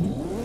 Ooh.